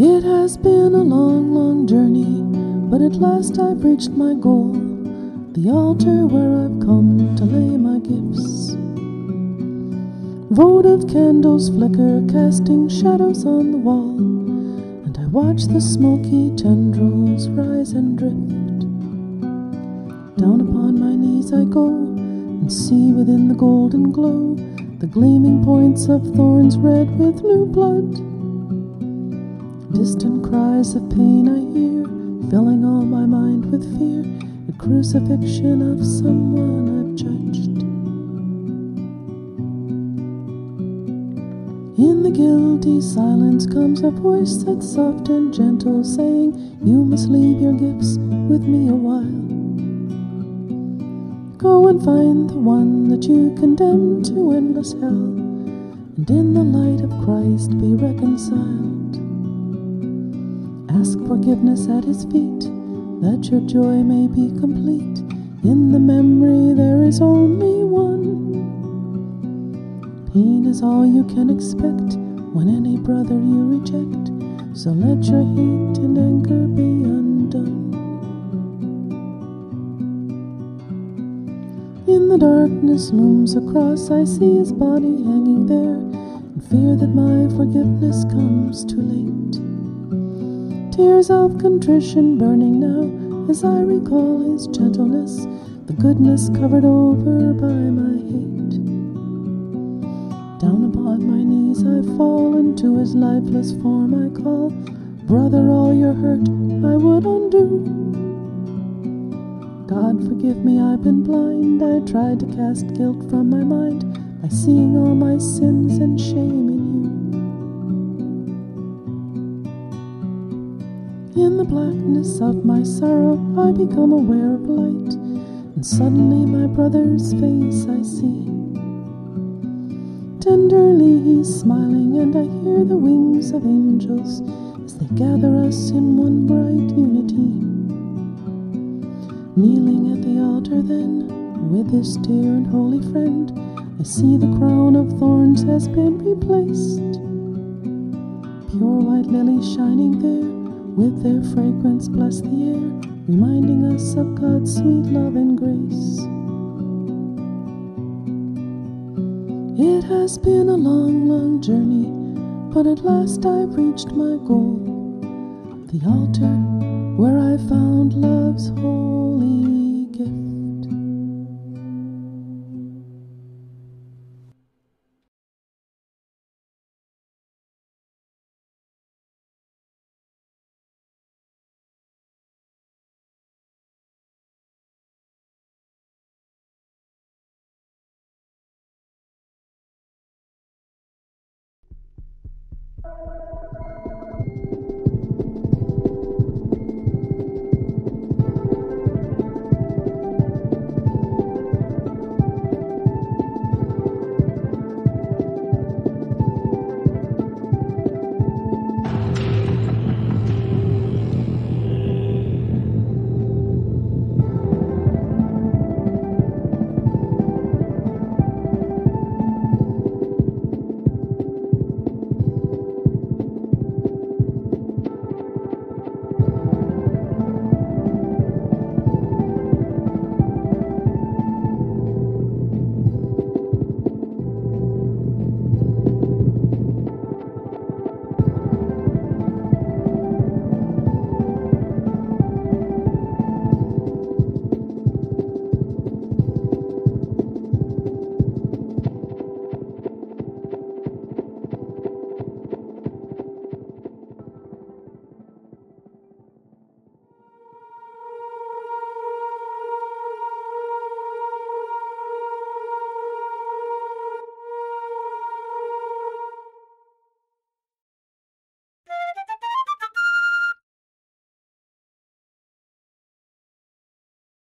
It has been a long, long journey, but at last I've reached my goal the altar where I've come to lay my gifts. Votive candles flicker, casting shadows on the wall, and I watch the smoky tendrils rise and drift. Down upon my knees I go and see within the golden glow the gleaming points of thorns red with new blood. Distant cries of pain I hear, filling all my mind with fear, the crucifixion of someone I've judged. In the guilty silence comes a voice that's soft and gentle, saying, You must leave your gifts with me a while. Go and find the one that you condemned to endless hell, and in the light of Christ be reconciled. Forgiveness at his feet, that your joy may be complete. In the memory there is only one. Pain is all you can expect when any brother you reject. So let your hate and anger be undone. In the darkness looms a cross, I see his body hanging there, and fear that my forgiveness comes too late. Tears of contrition burning now as I recall his gentleness, the goodness covered over by my hate. Down upon my knees I fall, and to his lifeless form I call, Brother, all your hurt I would undo. God, forgive me, I've been blind. I tried to cast guilt from my mind by seeing all my sins and shame in the blackness of my sorrow, I become aware of light, and suddenly my brother's face I see. Tenderly he's smiling, and I hear the wings of angels as they gather us in one bright unity. Kneeling at the altar, then, with this dear and holy friend, I see the crown of thorns has been replaced. Pure white lilies shining there with their fragrance bless the air, reminding us of God's sweet love and grace. It has been a long, long journey, but at last I've reached my goal the altar where I found love's holy